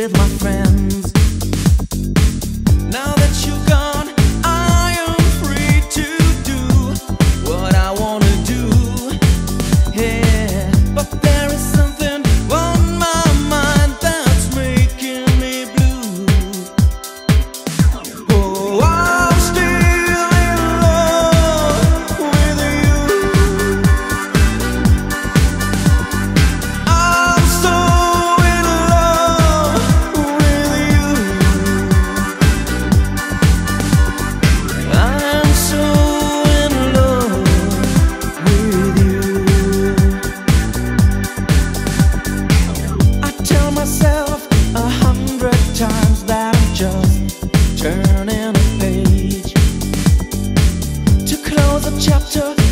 with my friends. chapter